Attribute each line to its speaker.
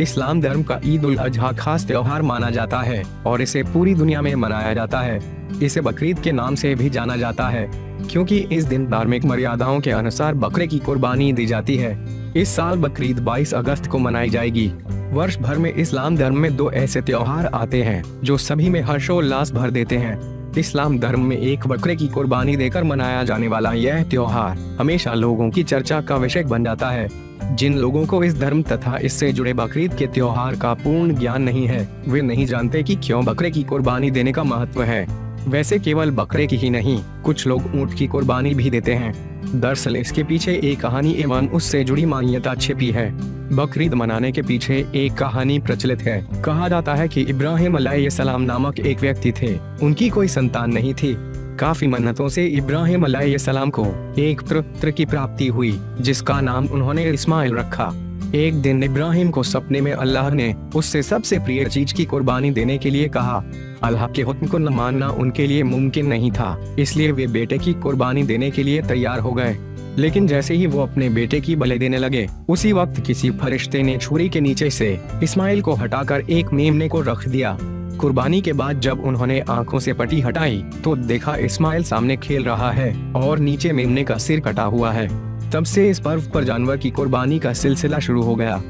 Speaker 1: इस्लाम धर्म का ईद उल अजहा खास त्योहार माना जाता है और इसे पूरी दुनिया में मनाया जाता है। इसे बकरीद के नाम से भी जाना जाता है, क्योंकि इस दिन धार्मिक मर्यादाओं के अनुसार बकरे की कुर्बानी दी जाती है। इस साल बकरीद 22 अगस्त को मनाई जाएगी। वर्ष भर में इस्लाम धर्म में दो ऐसे त्योहार आते हैं, जो सभी में हर्षोल्लास भर देते हैं। इस्लाम धर्म में एक बकरे की कुर्बानी देकर मनाया जाने वाला यह त्योहार हमेशा लोगों की चर्चा का विषय बन जाता है। जिन लोगों को इस धर्म तथा इससे जुड़े बकरीद के त्योहार का पूर्ण ज्ञान नहीं है, वे नहीं जानते कि क्यों बकरे की कुर्बानी देने का महत्व है। वैसे केवल बकरे की ही नहीं, कुछ लोग ऊँट की कुर्बानी भी देते हैं। दरअसल इसके पीछे एक कहानी एवं उससे जुड़ी मान्यता छिपी है। बकरीद मनाने के पीछे एक कहानी प्रचलित है। कहा जाता है कि इब्राहिम सलाम नामक एक व्यक्ति थे। उनकी कोई संतान नहीं थी। काफ़ी मन्नतों से इब्राहिम सलाम को एक पुत्र की प्राप्ति हुई, जिसका नाम उन्होंने इस्माइल रखा। एक दिन इब्राहिम को सपने में अल्लाह ने उससे सबसे प्रिय चीज़ की कुर्बानी देने के लिए कहा। अल्लाह के हुक्म को न मानना उनके लिए मुमकिन नहीं था, इसलिए वे बेटे की कुर्बानी देने के लिए तैयार हो गए। लेकिन जैसे ही वो अपने बेटे की बलि देने लगे, उसी वक्त किसी फरिश्ते ने छुरी के नीचे से इस्माइल को हटाकर एक मेमने को रख दिया। कुर्बानी के बाद जब उन्होंने आँखों से पट्टी हटाई तो देखा इस्माइल सामने खेल रहा है और नीचे मेमने का सिर कटा हुआ है। तब से इस पर्व पर जानवर की कुर्बानी का सिलसिला शुरू हो गया।